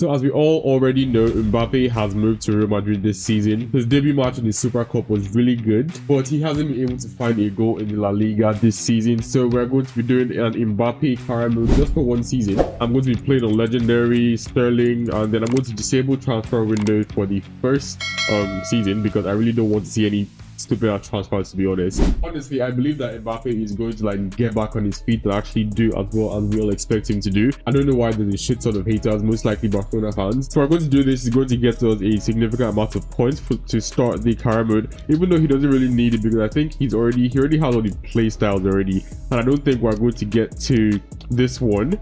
So as we all already know, Mbappe has moved to Real Madrid this season. His debut match in the Super Cup was really good, but he hasn't been able to find a goal in the La Liga this season. So we're going to be doing an Mbappe career mode just for one season. I'm going to be playing on Legendary, Sterling, and then I'm going to disable transfer window for the first um, season because I really don't want to see any stupid at transfers to be honest. Honestly, I believe that Mbappe is going to like get back on his feet and actually do as well as we all expect him to do. I don't know why there's a shit ton of haters, most likely Barcelona fans. So we're going to do this, is going to get us a significant amount of points for, to start the career mode, even though he doesn't really need it because I think he's already, he already has all the play styles already. And I don't think we're going to get to this one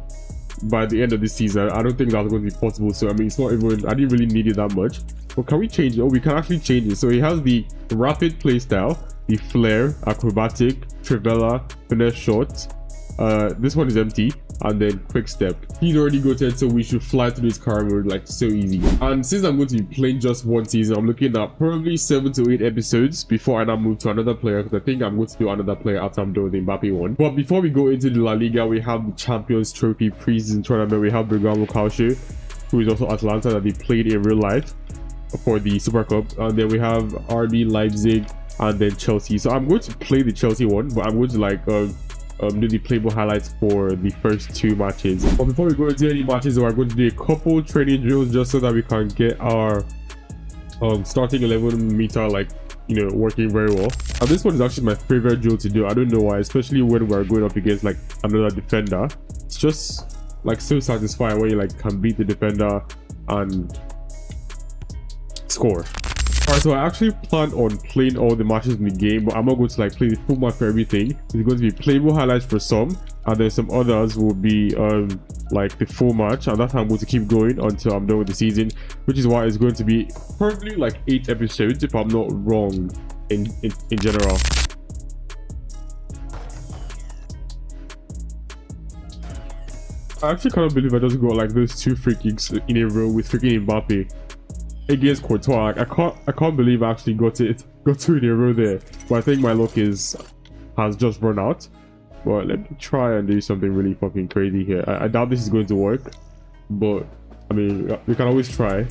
by the end of the season. I don't think that's going to be possible. So I mean, it's not even. I didn't really need it that much. But can we change it? Oh, we can actually change it. So he has the rapid playstyle, the flare, acrobatic, trivela, finesse shot. Uh, this one is empty and then quick step. He's already goated, so we should fly through this car mode like so easy. And since I'm going to be playing just one season, I'm looking at probably seven to eight episodes before I now move to another player because I think I'm going to do another player after I'm done with the Mbappe one. But before we go into the La Liga, we have the Champions Trophy preseason tournament. We have Bergamo Calcio, who is also Atalanta that they played in real life for the Super Cup. And then we have RB Leipzig and then Chelsea. So I'm going to play the Chelsea one, but I'm going to like uh, um, do the playable highlights for the first two matches. But before we go into any matches, we're going to do a couple training drills just so that we can get our um, starting 11 meter like you know working very well. And this one is actually my favorite drill to do. I don't know why especially when we're going up against like another defender. It's just like so satisfying when you like can beat the defender and score Alright, so I actually plan on playing all the matches in the game, but I'm not going to like play the full match for everything. It's going to be playable highlights for some, and then some others will be um like the full match, and that's how I'm going to keep going until I'm done with the season, which is why it's going to be probably like eight episodes if I'm not wrong in in, in general. I actually cannot believe I just got like those two free kicks in a row with freaking Mbappe against Courtois. I can't I can't believe I actually got it got two in a row there. But I think my luck is has just run out. But let me try and do something really fucking crazy here. I, I doubt this is going to work. But I mean we can always try.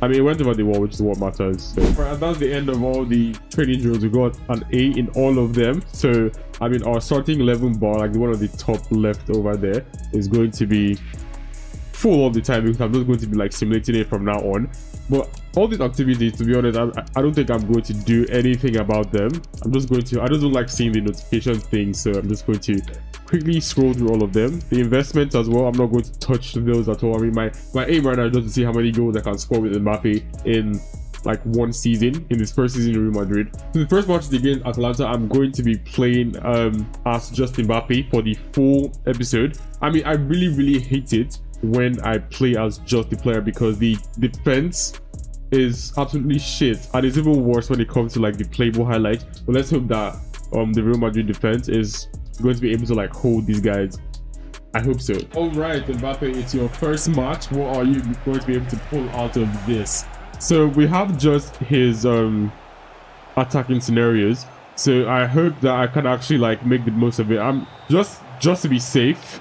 I mean, it went over the wall, which is what matters. So, right, that's the end of all the training drills. We got an A in all of them. So, I mean, our starting 11 bar, like the one on the top left over there, is going to be full all the time because I'm just going to be like simulating it from now on. But all these activities, to be honest, I, I don't think I'm going to do anything about them. I'm just going to, I just don't like seeing the notification thing. So I'm just going to quickly scroll through all of them. The investments as well, I'm not going to touch those at all. I mean, my, my aim right now is just to see how many goals I can score with Mbappe in like one season in this first season in Real Madrid. So the first match against Atalanta. I'm going to be playing um as Justin Mbappe for the full episode. I mean, I really, really hate it when I play as just the player because the defense is absolutely shit and it's even worse when it comes to like the playable highlights. But let's hope that um the Real Madrid defense is going to be able to like hold these guys. I hope so. All right, Mbappe, it's your first match. What are you going to be able to pull out of this? So we have just his um attacking scenarios. So I hope that I can actually like make the most of it. I'm just just to be safe.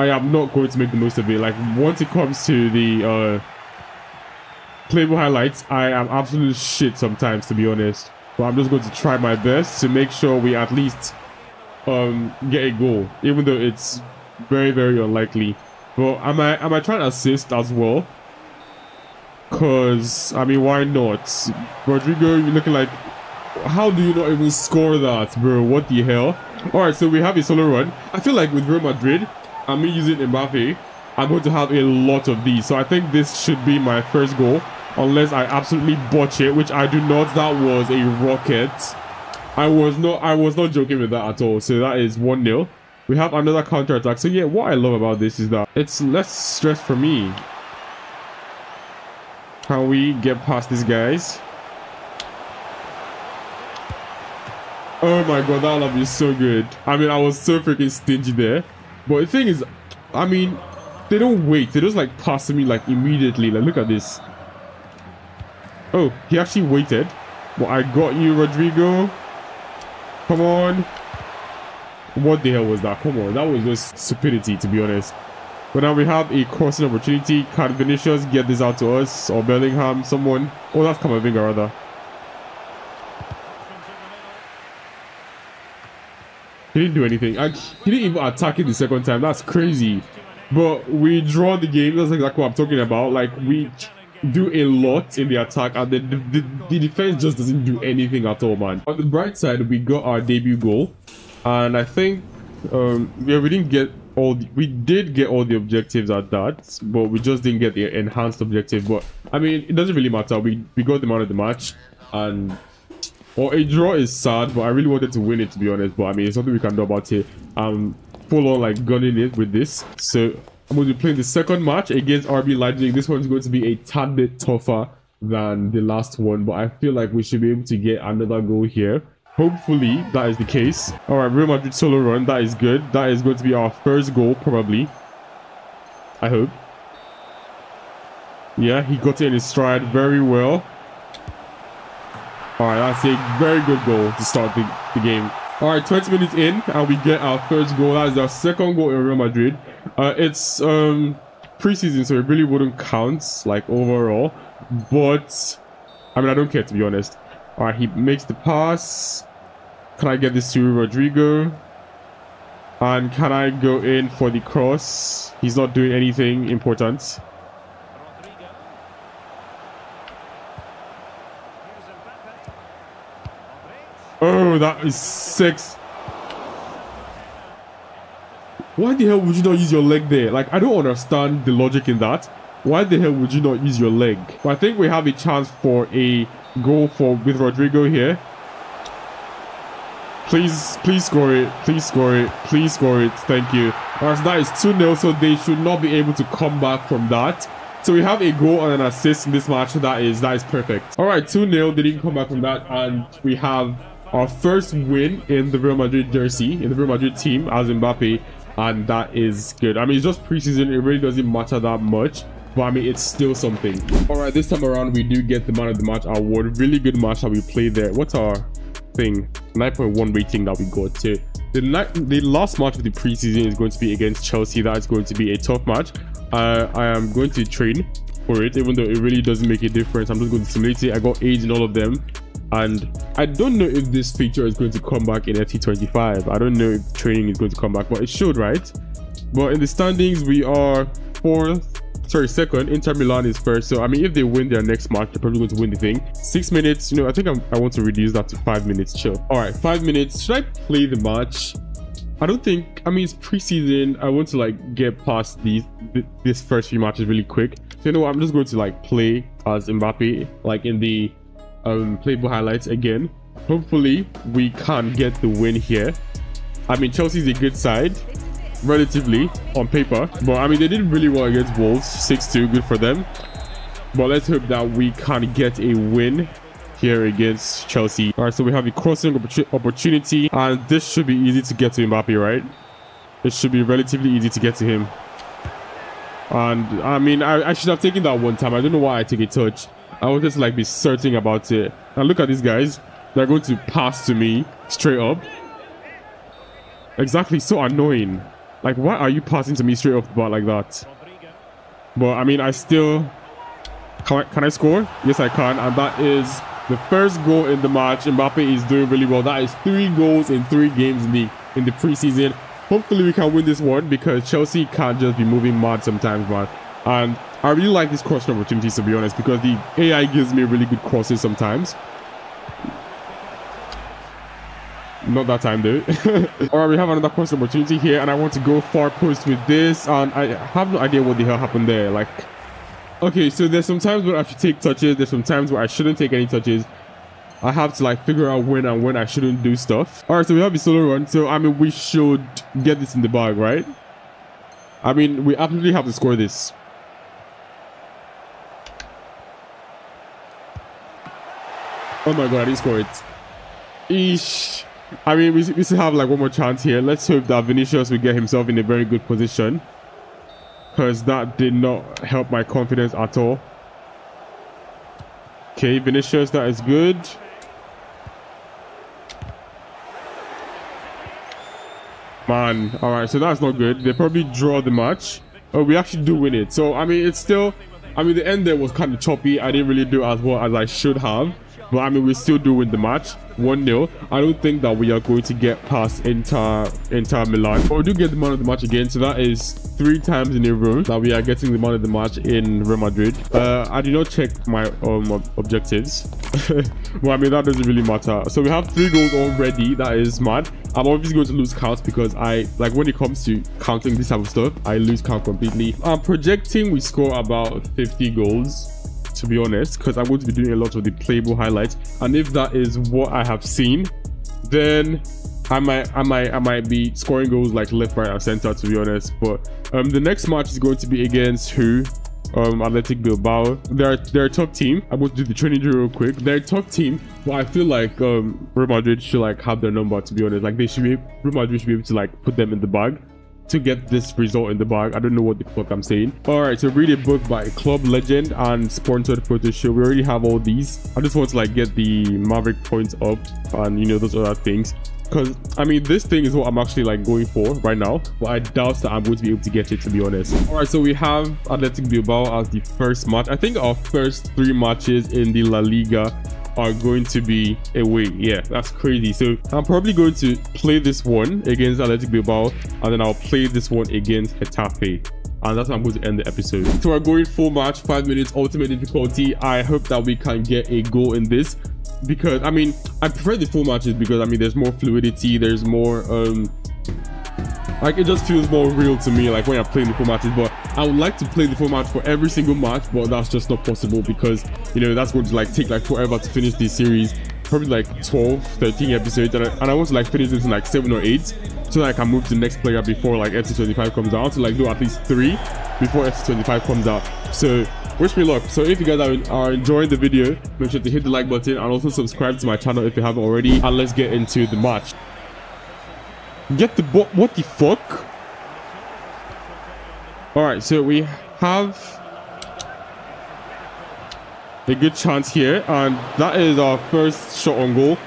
I am not going to make the most of it. Like once it comes to the uh, playable highlights, I am absolute shit sometimes, to be honest. But I'm just going to try my best to make sure we at least um, get a goal, even though it's very, very unlikely. But am I am I trying to assist as well? Cause I mean, why not? Rodrygo, you're looking like. How do you not even score that, bro? What the hell? All right, so we have a solo run. I feel like with Real Madrid, me using Mbappe, I'm going to have a lot of these. So I think this should be my first goal. Unless I absolutely botch it, which I do not. That was a rocket. I was not I was not joking with that at all. So that is 1-0. We have another counter attack. So yeah, what I love about this is that it's less stress for me. Can we get past these guys? Oh my god, that love is so good. I mean, I was so freaking stingy there. But the thing is, I mean, they don't wait. They just like pass me like immediately. Like, look at this. Oh, he actually waited. Well, I got you, Rodrygo. Come on. What the hell was that? Come on. That was just stupidity, to be honest. But now we have a crossing opportunity. Can Vinicius get this out to us? Or Bellingham, someone? Oh, that's Camavinga rather. He didn't do anything. He didn't even attack it the second time. That's crazy. But we draw the game. That's exactly what I'm talking about. Like, we do a lot in the attack and the, the, the, defense just doesn't do anything at all, man. On the bright side, we got our debut goal. And I think, um, yeah, we didn't get all the, we did get all the objectives at that but we just didn't get the enhanced objective but i mean it doesn't really matter we we got the man of the match and well a draw is sad but i really wanted to win it to be honest but i mean it's something we can do about it um full on like gunning it with this so i'm going to be playing the second match against rb leipzig this one's going to be a tad bit tougher than the last one but i feel like we should be able to get another goal here Hopefully that is the case. All right, Real Madrid solo run. That is good. That is going to be our first goal, probably. I hope. Yeah, he got in his stride very well. All right, that's a very good goal to start the, the game. All right, 20 minutes in, and we get our first goal. That is our second goal in Real Madrid. Uh, it's um, preseason, so it really wouldn't count, like, overall. But, I mean, I don't care, to be honest. All right, he makes the pass. Can I get this to Rodrygo? And can I go in for the cross? He's not doing anything important. Oh, that is six. Why the hell would you not use your leg there? Like, I don't understand the logic in that. Why the hell would you not use your leg? But I think we have a chance for a goal for with Rodrygo here. Please, please score it. Please score it. Please score it. Thank you. Alright, so that is 2-0, so they should not be able to come back from that. So we have a goal and an assist in this match. That is that is perfect. Alright, 2-0. They didn't come back from that. And we have our first win in the Real Madrid jersey, in the Real Madrid team as Mbappe. And that is good. I mean, it's just preseason. It really doesn't matter that much. But I mean, it's still something. Alright, this time around, we do get the man of the match award. Really good match that we played there. What's our thing 9.1 rating that we got to the the last match of the preseason is going to be against chelsea that is going to be a tough match uh, i am going to train for it even though it really doesn't make a difference i'm just going to simulate it i got age in all of them and i don't know if this feature is going to come back in FC25 i don't know if training is going to come back but it should right but in the standings we are fourth sorry, second. Inter Milan is first. So, I mean, if they win their next match, they're probably going to win the thing. Six minutes. You know, I think I'm, i want to reduce that to five minutes. Chill. All right, five minutes. Should I play the match? I don't think, I mean, it's preseason. I want to like get past these, this first few matches really quick. So, you know what? I'm just going to like play as Mbappe, like in the um, playable highlights again. Hopefully, we can get the win here. I mean, Chelsea's a good side relatively on paper. But I mean, they did really well against Wolves, 6-2, good for them. But let's hope that we can get a win here against Chelsea. All right, so we have a crossing opportunity, and this should be easy to get to Mbappe, right? It should be relatively easy to get to him. And I mean, I, I should have taken that one time. I don't know why I took a touch. I was just like be certain about it. And look at these guys. They're going to pass to me straight up. Exactly, so annoying. Like, why are you passing to me straight off the bat like that? But, I mean, I still... Can I, can I score? Yes, I can. And that is the first goal in the match. Mbappe is doing really well. That is three goals in three games in the, in the preseason. Hopefully, we can win this one because Chelsea can't just be moving mad sometimes, man. And I really like these crossing opportunities, to be honest, because the AI gives me really good crosses sometimes. Not that time though. Alright, we have another cross opportunity here and I want to go far post with this and I have no idea what the hell happened there. Like, okay, so there's some times where I should take touches. There's some times where I shouldn't take any touches. I have to like figure out when and when I shouldn't do stuff. Alright, so we have a solo run. So, I mean, we should get this in the bag, right? I mean, we absolutely have to score this. Oh my god, I didn't. Eesh. I mean, we, we still have like one more chance here. Let's hope that Vinicius will get himself in a very good position. Because that did not help my confidence at all. Okay, Vinicius, that is good. Man, alright, so that's not good. They probably draw the match. Oh, we actually do win it. So, I mean, it's still, I mean, the end there was kind of choppy. I didn't really do as well as I should have. But I mean, we still do win the match. 1-0. I don't think that we are going to get past Inter, Inter Milan. But we do get the man of the match again. So that is three times in a row that we are getting the man of the match in Real Madrid. Uh, I did not check my um, objectives. well, I mean, that doesn't really matter. So we have three goals already. That is mad. I'm obviously going to lose count because I, like when it comes to counting this type of stuff, I lose count completely. I'm projecting we score about 50 goals to be honest, because I'm going to be doing a lot of the playable highlights. And if that is what I have seen, then I might, I might, I might be scoring goals like left, right, and center. To be honest, but um, the next match is going to be against who? Um, Athletic Bilbao. They're they're a top team. I'm going to do the training drill real quick. They're a top team, but I feel like um, Real Madrid should like have their number. To be honest, like they should be Real Madrid should be able to like put them in the bag to get this result in the bag. I don't know what the fuck I'm saying. All right, so read a book by Club Legend and sponsored photo show. We already have all these. I just want to like get the Maverick points up and you know those other things. Because, I mean, this thing is what I'm actually like going for right now. But I doubt that I'm going to be able to get it, to be honest. All right, so we have Athletic Bilbao as the first match. I think our first three matches in the La Liga are going to be away. Yeah, that's crazy. So I'm probably going to play this one against Athletic Bilbao and then I'll play this one against Getafe and that's how I'm going to end the episode. So we're going full match, five minutes, ultimate difficulty. I hope that we can get a goal in this because I mean I prefer the full matches because I mean there's more fluidity, there's more um like it just feels more real to me like when you're playing the full matches but i would like to play the full match for every single match but that's just not possible because you know that's going to like take like forever to finish this series. Probably like 12 13 episodes and I, and I want to like finish this in like seven or eight so that i can move to the next player before like FC25 comes out to like do at least three before FC25 comes out. So wish me luck. So if you guys are, are enjoying the video make sure to hit the like button and also subscribe to my channel if you haven't already and let's get into the match Get the bot. What the fuck? Alright, so we have a good chance here. And that is our first shot on goal.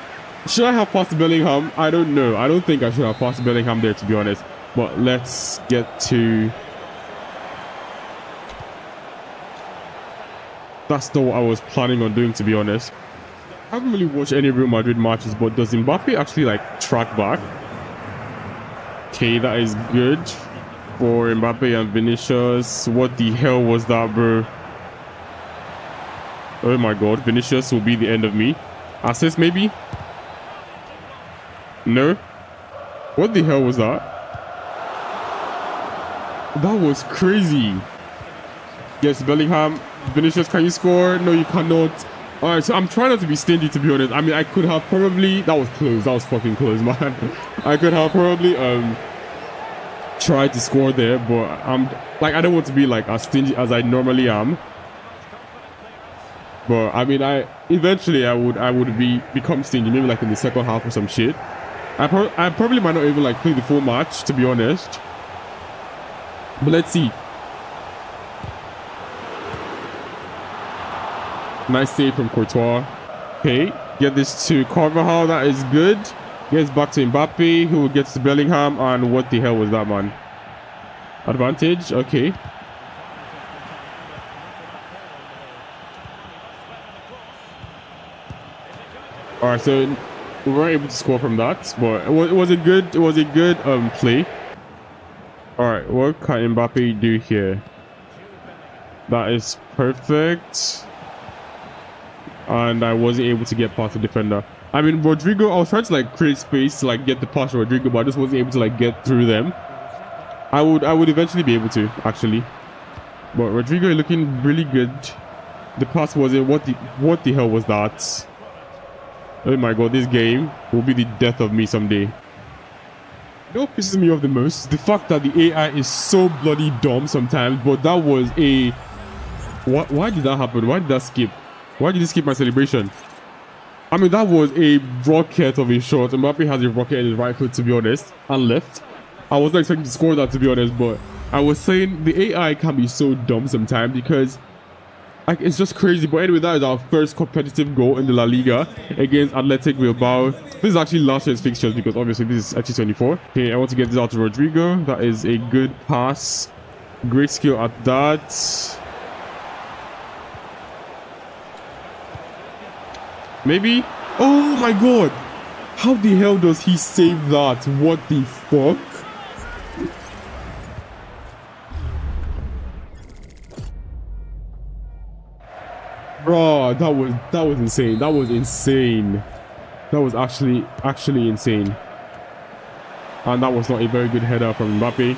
Should I have passed Bellingham? I don't know. I don't think I should have passed Bellingham there, to be honest. But let's get to... That's not what I was planning on doing, to be honest. I haven't really watched any Real Madrid matches, but does Mbappe actually, like, track back? Okay, that is good for Mbappe and Vinicius. What the hell was that, bro? Oh my god, Vinicius will be the end of me. Assist, maybe? No? What the hell was that? That was crazy. Yes, Bellingham. Vinicius, can you score? No, you cannot. All right, so I'm trying not to be stingy, to be honest. I mean, I could have probably... That was close. That was fucking close, man. I could have probably um tried to score there, but I'm... Like, I don't want to be, like, as stingy as I normally am. But, I mean, I... Eventually, I would I would be become stingy. Maybe, like, in the second half or some shit. I, pro I probably might not even, like, play the full match, to be honest. But let's see. Nice save from Courtois. Okay, get this to Carvajal. That is good. Gets back to Mbappe, who gets to Bellingham. And what the hell was that, man? Advantage. Okay. All right, so we weren't able to score from that, but it was, it was a good, it was a good um play. All right, what can Mbappe do here? That is perfect and I wasn't able to get past the defender. I mean, Rodrygo, I was trying to like create space to like get the pass to Rodrygo, but I just wasn't able to like get through them. I would, I would eventually be able to actually, but Rodrygo looking really good. The pass wasn't. What the, what the hell was that? Oh my god, this game will be the death of me someday. You know what pisses me off the most? The fact that the AI is so bloody dumb sometimes, but that was a... What, why did that happen? Why did that skip? Why did he skip my celebration? I mean, that was a rocket of a shot. And Mbappe has a rocket in his right foot, to be honest, and left. I wasn't expecting to score that, to be honest, but I was saying the AI can be so dumb sometimes because like it's just crazy. But anyway, that is our first competitive goal in the La Liga against Athletic Bilbao. This is actually last year's fixtures because obviously this is actually 24. Okay, I want to get this out to Rodrygo. That is a good pass. Great skill at that. Maybe? Oh my god! How the hell does he save that? What the fuck? Bro, that was that was insane. That was insane. That was actually actually insane. And that was not a very good header from Mbappe.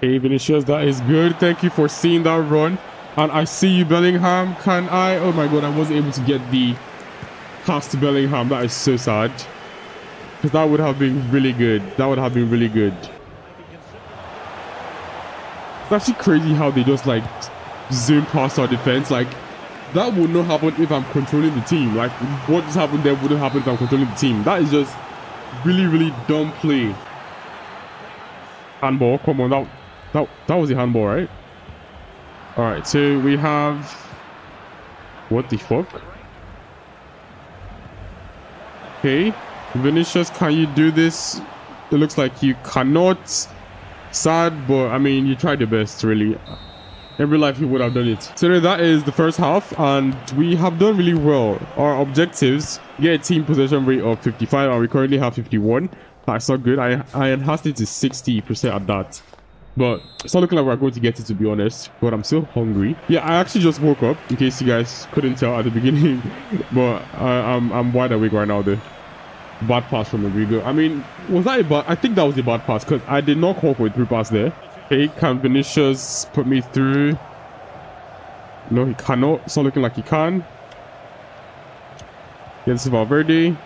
Hey Vinicius, that is good. Thank you for seeing that run. And I see you, Bellingham. Can I? Oh my god, I wasn't able to get the pass to Bellingham. That is so sad. Because that would have been really good. That would have been really good. It's actually crazy how they just like zoom past our defense. Like that would not happen if I'm controlling the team. Like what just happened there wouldn't happen if I'm controlling the team. That is just really, really dumb play. Handball, come on, that that that was a handball, right? Alright, so we have what the fuck? Okay. Vinicius, can you do this? It looks like you cannot. Sad, but I mean you tried your best really in real life you would have done it so that is the first half and we have done really well our objectives get a team possession rate of 55 and we currently have 51 that's not good i i enhanced it to 60 percent at that but it's not looking like we're going to get it to be honest but i'm still hungry yeah i actually just woke up in case you guys couldn't tell at the beginning but I, i'm i'm wide awake right now though bad pass from Rodrygo. I mean, was that a bad? I think that was a bad pass because I did not call for a through pass there. Okay, can Vinicius put me through? No, he cannot. It's not looking like he can. yeah Yes, Valverde.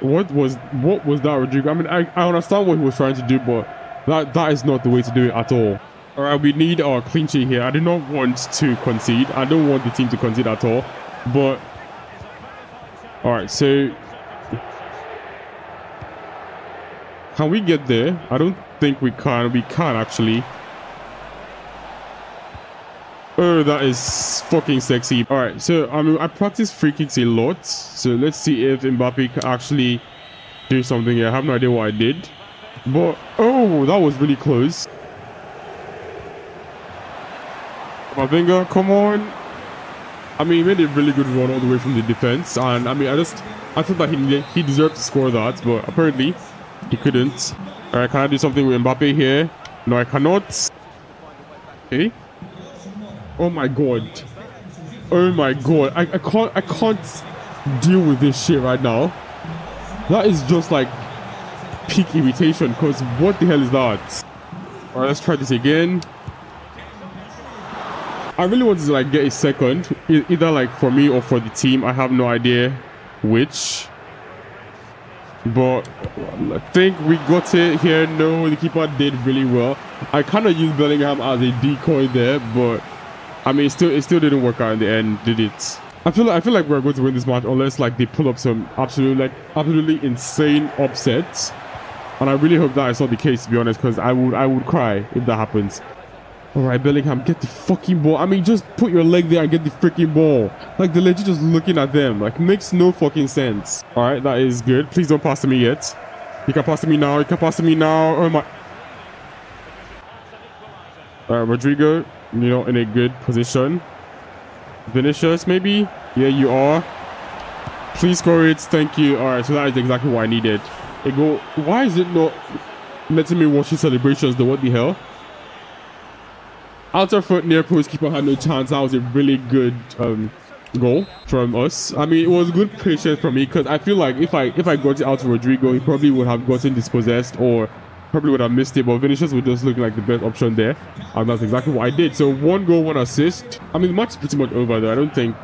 What was what was that, Rodrygo? I mean, I, I understand what he was trying to do, but that that is not the way to do it at all. All right, we need our clean sheet here. I do not want to concede. I don't want the team to concede at all. But all right, so can we get there? I don't think we can. We can actually. Oh, that is fucking sexy. All right, so I mean, I practice free kicks a lot. So let's see if Mbappe can actually do something here. I have no idea what I did. But, oh, that was really close. Mavinga, come on. I mean, he made a really good run all the way from the defense. And, I mean, I just, I thought that he, he deserved to score that. But apparently, he couldn't. Alright, can I do something with Mbappe here? No, I cannot. Okay. Oh my god. Oh my god. I, I can't I can't deal with this shit right now. That is just like peak irritation because what the hell is that? Alright, let's try this again. I really wanted to like get a second, either like for me or for the team. I have no idea which. But I think we got it here. No, the keeper did really well. I kind of used Bellingham as a decoy there, but I mean, it still it still didn't work out in the end, did it? I feel like I feel like we're going to win this match unless like they pull up some absolutely like absolutely insane upsets. And I really hope that is not the case to be honest, because I would I would cry if that happens. All right, Bellingham, get the fucking ball. I mean, just put your leg there and get the freaking ball. Like, the legend just looking at them. Like, makes no fucking sense. All right, that is good. Please don't pass to me yet. You can pass to me now. You can pass to me now. Oh, my. All right, Rodrygo, you know, in a good position. Vinicius, maybe? Yeah, you are. Please score it. Thank you. All right, so that is exactly what I needed. It go. Why is it not letting me watch the celebrations, though? What the hell? Outer foot near post keeper had no chance. That was a really good um, goal from us. I mean, it was good patience from me because I feel like if I if I got it out to Rodrygo, he probably would have gotten dispossessed or probably would have missed it. But Vinicius was just looking like the best option there, and that's exactly what I did. So one goal, one assist. I mean, the match is pretty much over though. I don't think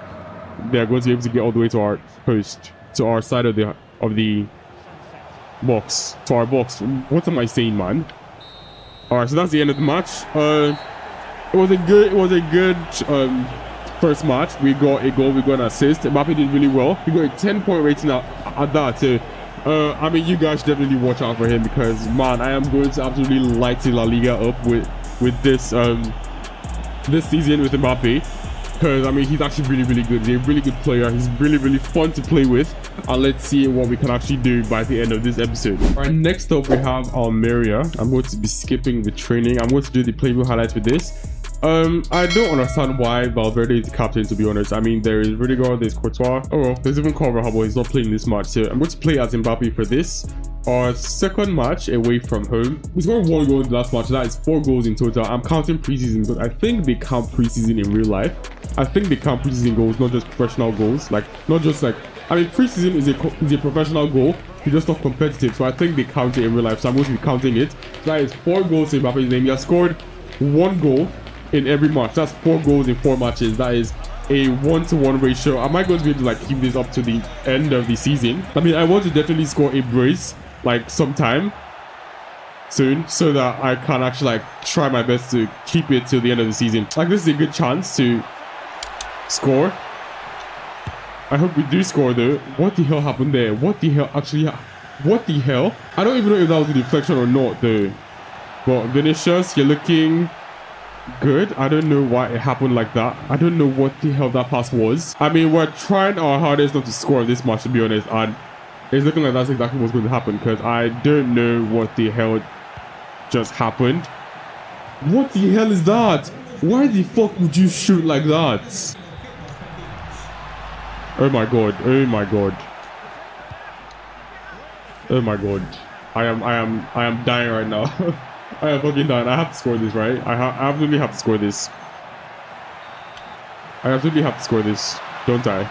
they're going to be able to get all the way to our post, to our side of the of the box, our box. What am I saying, man? All right, so that's the end of the match. Uh, it was a good, it was a good um, first match. We got a goal, we got an assist. Mbappe did really well. We got a 10 point rating at, at that. So, uh, I mean, you guys definitely watch out for him because, man, I am going to absolutely light La Liga up with with this um, this season with Mbappe. Because I mean he's actually really really good. He's a really good player. He's really really fun to play with. And let's see what we can actually do by the end of this episode. All right, next up we have our Almeria. I'm going to be skipping the training. I'm going to do the playable highlights with this. Um, I don't understand why Valverde is the captain, to be honest. I mean, there is Rudiger, there's Courtois. Oh, well, there's even Carvajal, he's not playing this match. So I'm going to play as Mbappe for this. Our second match away from home. We scored one goal in the last match. That is four goals in total. I'm counting preseason but I think they count preseason in real life. I think they count preseason goals, not just professional goals. Like, not just like, I mean, preseason is a, is a professional goal. You're just not competitive. So I think they count it in real life. So I'm going to be counting it. So that is four goals in Mbappe's name. He has scored one goal in every match. That's four goals in four matches. That is a one-to-one ratio. Am I going to be able to like keep this up to the end of the season? I mean, I want to definitely score a brace like sometime soon so that I can actually like try my best to keep it till the end of the season. Like this is a good chance to score. I hope we do score though. What the hell happened there? What the hell actually what the hell? I don't even know if that was a deflection or not though. But Vinicius, you're looking good. I don't know why it happened like that. I don't know what the hell that pass was. I mean, we're trying our hardest not to score this much, to be honest. And it's looking like that's exactly what's going to happen because I don't know what the hell just happened. What the hell is that? Why the fuck would you shoot like that? Oh my god. Oh my god. Oh my god. I am I am I am dying right now. I am fucking done. I have to score this, right? I, ha I absolutely have to score this. I absolutely have to score this, don't I?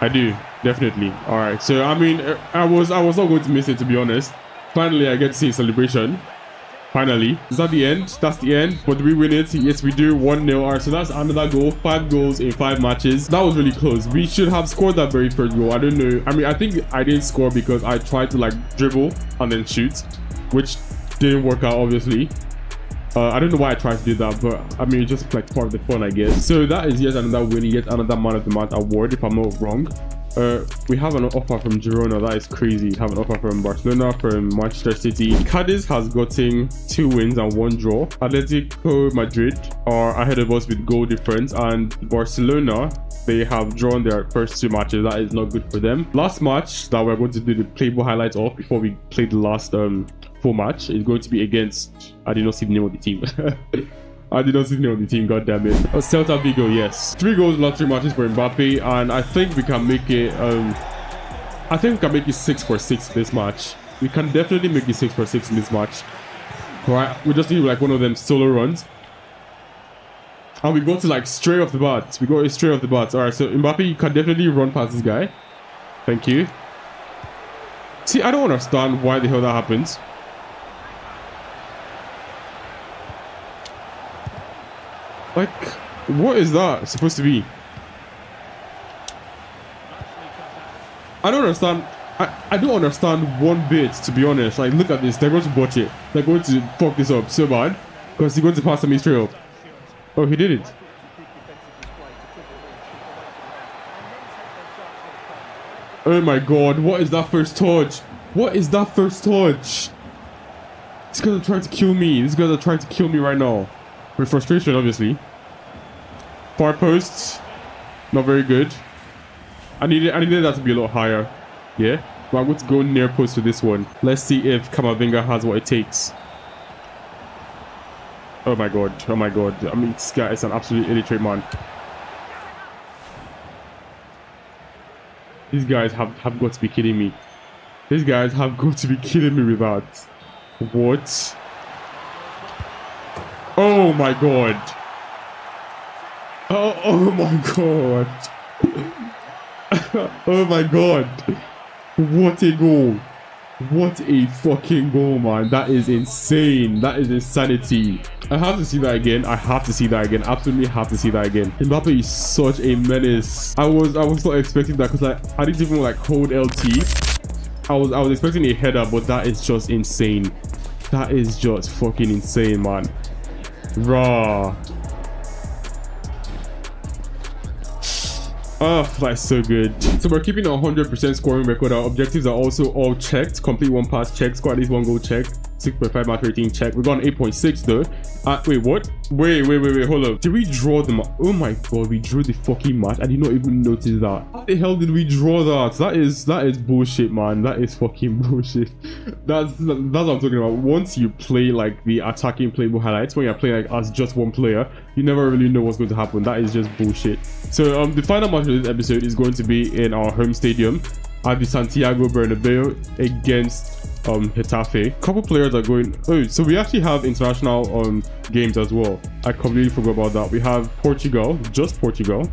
I do, definitely. All right. So I mean, uh, I was I was not going to miss it to be honest. Finally, I get to see a celebration. Finally, is that the end? That's the end. But we win it? Yes, we do. 1-0. All right, so that's another goal. Five goals in five matches. That was really close. We should have scored that very first goal. I don't know. I mean, I think I didn't score because I tried to like dribble and then shoot, which didn't work out, obviously. Uh, I don't know why I tried to do that, but I mean, it's just like part of the fun, I guess. So that is yet another win, yet another man of the month award, if I'm not wrong. Uh, we have an offer from Girona. That is crazy. We have an offer from Barcelona, from Manchester City. Cadiz has gotten two wins and one draw. Atletico Madrid are ahead of us with goal difference, and Barcelona they have drawn their first two matches. That is not good for them. Last match that we're going to do the playable highlights of before we play the last um, full match is going to be against. I did not see the name of the team. I did not see the on the team, god damn it. Oh, Celta Vigo, yes. Three goals in last three matches for Mbappe, and I think we can make it um I think we can make it six for six this match. We can definitely make it six for six in this match. Alright, we just need like one of them solo runs. And we go to like straight off the bat. We go straight off the bat. Alright, so Mbappe, you can definitely run past this guy. Thank you. See, I don't understand why the hell that happens. Like, what is that supposed to be? I don't understand. I, I don't understand one bit, to be honest. Like, look at this. They're going to botch it. They're going to fuck this up so bad. Because he's going to pass me straight up. Oh, he did it. Oh my god, what is that first touch? What is that first touch? These guys are trying to kill me. These guys are trying to kill me right now. With frustration, obviously. Far posts. Not very good. I needed I needed that to be a lot higher. Yeah. But I'm going to go near post for this one. Let's see if Camavinga has what it takes. Oh my god. Oh my god. I mean, this guy is an absolute illiterate man. These guys have, have got to be kidding me. These guys have got to be kidding me with that. What? Oh my god. Oh, oh my god. oh my god. What a goal. What a fucking goal, man. That is insane. That is insanity. I have to see that again. I have to see that again. Absolutely have to see that again. Mbappe is such a menace. I was I was not expecting that because I, I didn't even like hold LT. I was I was expecting a header, but that is just insane. That is just fucking insane, man. Raw. Oh, that's so good. So we're keeping a 100% scoring record. Our objectives are also all checked. Complete one pass check, score at least one goal check, 6.5 match rating check. We got an 8.6 though. Uh, wait, what? Wait, wait, wait, wait, hold up. Did we draw them? Oh my god, we drew the fucking match. I did not even notice that. How the hell did we draw that? That is that is bullshit, man. That is fucking bullshit. That's that's what I'm talking about. Once you play like the attacking playable highlights, when you're playing like as just one player, you never really know what's going to happen. That is just bullshit. So um, the final match of this episode is going to be in our home stadium at the Santiago Bernabeu against um Getafe. Couple players are going. Oh, so we actually have international um games as well. I completely forgot about that. We have Portugal, just Portugal.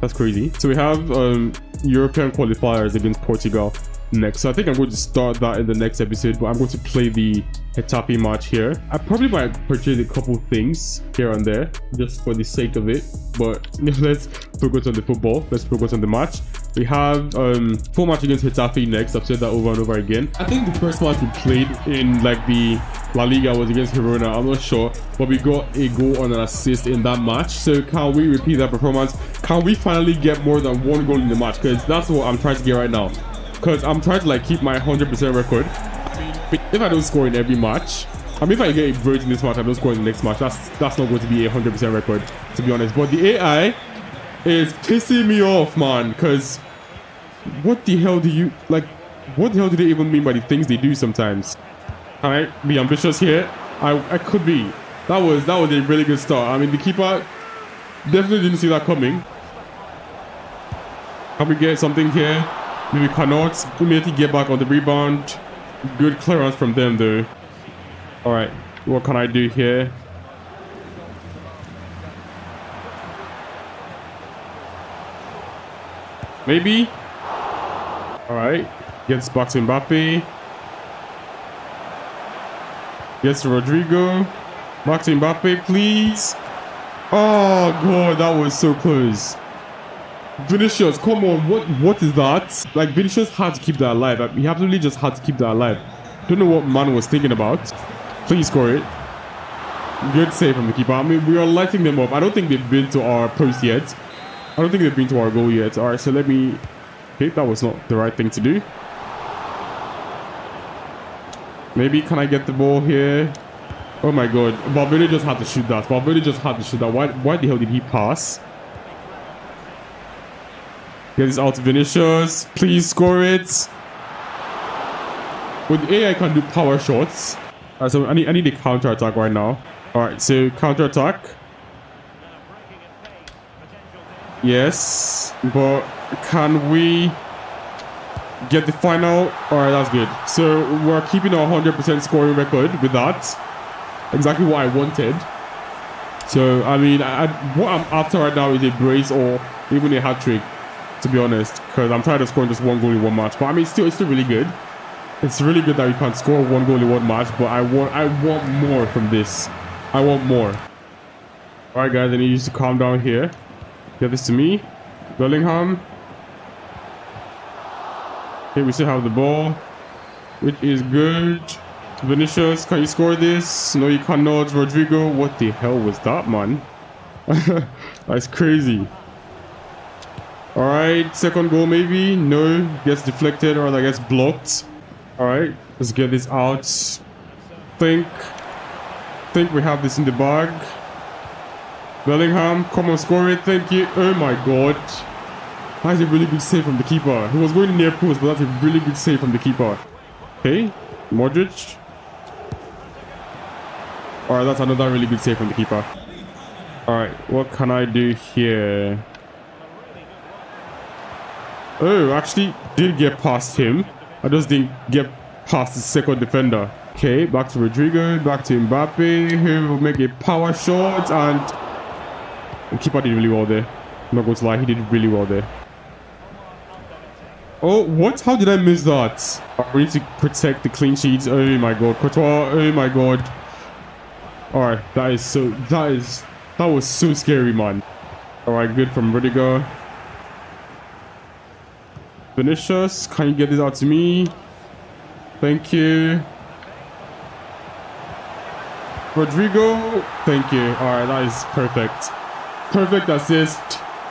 That's crazy. So we have um European qualifiers against Portugal next. So I think I'm going to start that in the next episode, but I'm going to play the Getafe match here. I probably might purchase a couple things here and there just for the sake of it. But let's focus on the football. Let's focus on the match. We have um full match against Getafe next. I've said that over and over again. I think the first match we played in like the La Liga was against Girona. I'm not sure, but we got a goal and an assist in that match. So can we repeat that performance? Can we finally get more than one goal in the match? Because that's what I'm trying to get right now because I'm trying to like keep my 100% record. If I don't score in every match, I mean, if I get a bridge in this match, I don't score in the next match. That's that's not going to be a 100% record, to be honest. But the AI is pissing me off, man. Because what the hell do you like? What the hell do they even mean by the things they do sometimes? I be ambitious here? I I could be. That was that was a really good start. I mean, the keeper definitely didn't see that coming. Can we get something here? Maybe cannot immediately get back on the rebound. Good clearance from them though. Alright, what can I do here? Maybe? Alright, gets back to Mbappe. Gets to Rodrygo. Back to Mbappe, please. Oh god, that was so close. Vinicius, come on, what what is that? Like Vinicius had to keep that alive. He absolutely just had to keep that alive. Don't know what man was thinking about. Please score it. Good save from the keeper. I mean, we are lighting them up. I don't think they've been to our post yet. I don't think they've been to our goal yet. All right, so let me... Okay, that was not the right thing to do. Maybe can I get the ball here? Oh my god. Valverde just had to shoot that. Valverde just had to shoot that. Why, why the hell did he pass? Get this out to Vinicius. Please score it. With AI, can do power shots. Alright, so I need, I need a counter attack right now. Alright, so counter attack. Yes, but can we get the final? Alright, that's good. So we're keeping our 100% scoring record with that. Exactly what I wanted. So, I mean, I, what I'm after right now is a brace or even a hat trick to be honest, because I'm tired of scoring just one goal in one match. But I mean, still, it's still really good. It's really good that we can score one goal in one match, but I want, I want more from this. I want more. All right, guys, I need you to calm down here. Get this to me, Bellingham. Okay, we still have the ball, which is good. Vinicius, can you score this? No, you cannot. Rodrygo, what the hell was that, man? That's crazy. All right, second goal maybe. No, gets deflected or that gets blocked. All right, let's get this out. Think, think we have this in the bag. Bellingham, come on, score it. Thank you. Oh my god. That's a really good save from the keeper. He was going near post, but that's a really good save from the keeper. Okay, Modric. All right, that's another really good save from the keeper. All right, what can I do here? Oh, actually did get past him. I just didn't get past the second defender. Okay, back to Rodrygo, back to Mbappe, who will make a power shot, and the keeper did really well there. I'm not going to lie, he did really well there. Oh, what? How did I miss that? We need to protect the clean sheets. Oh my god, Courtois. Oh my god. Alright, that is so, that is, that was so scary, man. Alright, good from Rudiger. Vinicius, can you get this out to me? Thank you. Rodrygo, thank you. All right, that is perfect. Perfect assist,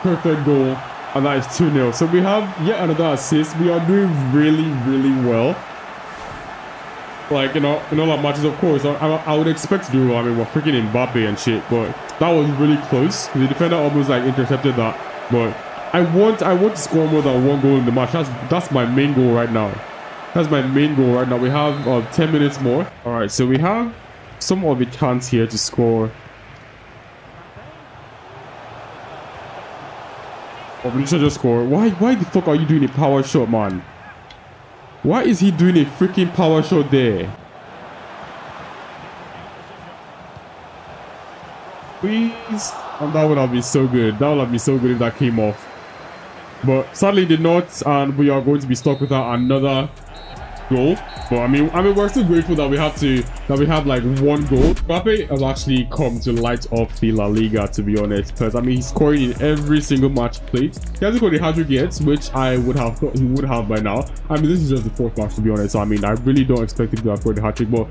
perfect goal, and that is 2-0. So we have yet another assist. We are doing really, really well. like you know in all our matches of course I, I, would expect to do well. I mean we're freaking Mbappe and shit but that was really close. The defender almost like intercepted that. But I want I want to score more than one goal in the match. That's that's my main goal right now. That's my main goal right now. We have uh, 10 minutes more. All right so we have some of a chance here to score Oh, Vinicius just score. Why, why the fuck are you doing a power shot, man? Why is he doing a freaking power shot there? Please. Oh, that would have been so good. That would have been so good if that came off. But sadly did not, and we are going to be stuck without another goal. But I mean, I mean, we're still grateful that we have to that we have like one goal. Mbappe has actually come to light up the La Liga, to be honest, because I mean he's scoring in every single match played. He hasn't got the hundred yet, which I would have thought he would have by now. I mean, this is just the fourth match, to be honest. So I mean, I really don't expect him to have scored the hat trick, but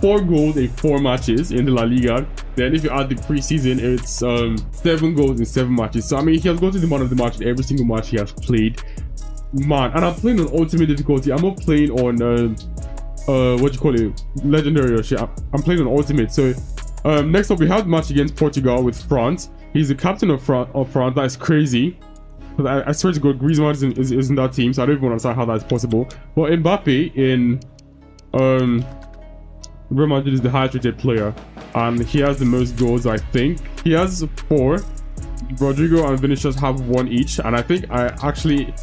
four goals in four matches in the La Liga. Then if you add the preseason, it's um seven goals in seven matches. So I mean, he has got to the man of the match in every single match he has played man and i'm playing on ultimate difficulty. I'm not playing on uh uh what you call it? Legendary or shit. I'm playing on ultimate. So um next up we have match against portugal with france. He's the captain of france of france. That's crazy. I, I swear to god griezmann isn't, is, isn't that team so i don't even understand how that's possible. But mbappe in um Real Madrid is the highest rated player and he has the most goals i think. He has four. Rodrygo and vinicius have one each and i think i actually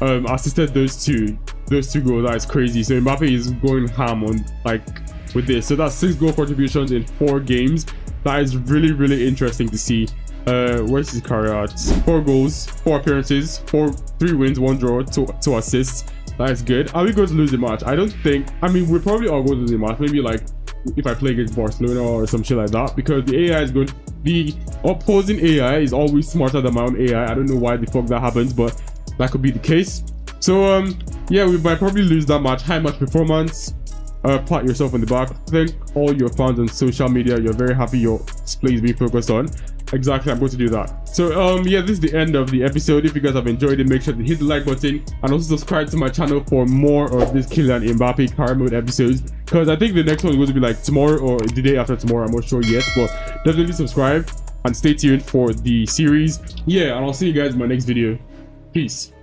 um, assisted those two those two goals. That is crazy. So Mbappe is going ham on like with this. So that's six goal contributions in four games. That is really really interesting to see. Uh, where's his career at? Four goals, four appearances, four, three wins, one draw, two, two assists. That is good. Are we going to lose the match? I don't think. I mean, we're probably are going to lose the match. Maybe like if I play against Barcelona or some shit like that, because the AI is good. The opposing AI is always smarter than my own AI. I don't know why the fuck that happens, but that could be the case. So um yeah, we might probably lose that match. High match performance. Uh, pat yourself on the back. Thank all your fans on social media. You're very happy your display is being focused on. Exactly, I'm going to do that. So um yeah, this is the end of the episode. If you guys have enjoyed it, make sure to hit the like button and also subscribe to my channel for more of this Kylian Mbappe career mode episodes. Because I think the next one is going to be like tomorrow or the day after tomorrow. I'm not sure yet, but definitely subscribe and stay tuned for the series. Yeah, and I'll see you guys in my next video. Peace.